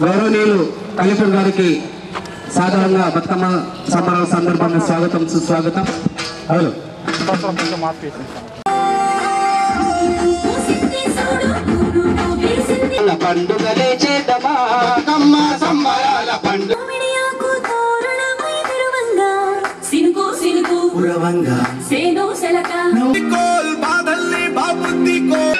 గౌరవనీయులు కలెక్టర్ గారికి సాధారణంగా బతుకమ్మ సంబరాల సందర్భంగా స్వాగతం సుస్వాగతం. హలో. పండుగలే చేద్దామా? బతుకమ్మ సంబరాల పండుగ. సినుకు సినుకు పురవంగా సేను సెలక. కోల్ బాధల్ని బాబుద్ది కోల్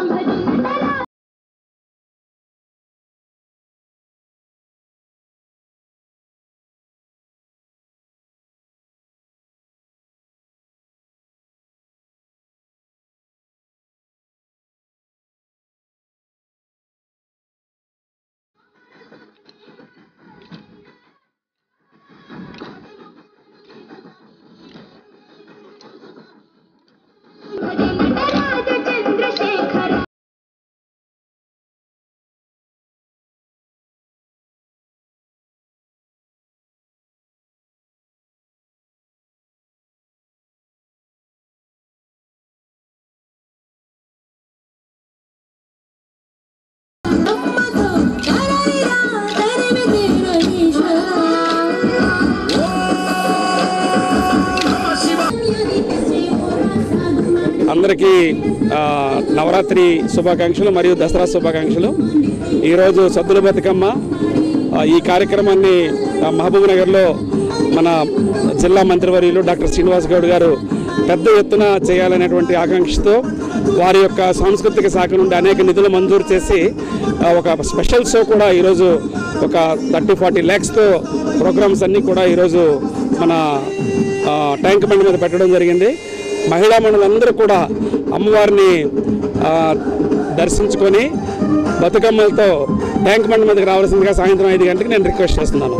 somebody అందరికీ నవరాత్రి శుభాకాంక్షలు మరియు దసరా శుభాకాంక్షలు. ఈరోజు సద్దుల బతుకమ్మ ఈ కార్యక్రమాన్ని మహబూబ్ నగర్లో మన జిల్లా మంత్రివర్యులు డాక్టర్ శ్రీనివాస్ గౌడ్ గారు పెద్ద ఎత్తున చేయాలనేటువంటి ఆకాంక్షతో వారి యొక్క సాంస్కృతిక శాఖ నుండి అనేక నిధులు మంజూరు చేసి ఒక స్పెషల్ షో కూడా ఈరోజు ఒక థర్టీ ఫార్టీ ల్యాక్స్తో ప్రోగ్రామ్స్ అన్నీ కూడా ఈరోజు మన ట్యాంక్ బండి మీద పెట్టడం జరిగింది. మహిళా మండలందరూ కూడా అమ్మవారిని దర్శించుకొని బతుకమ్మలతో ట్యాంక్ బండ్ మీదకి రావాల్సిందిగా సాయంత్రం ఐదు గంటలకు నేను రిక్వెస్ట్ చేస్తున్నాను.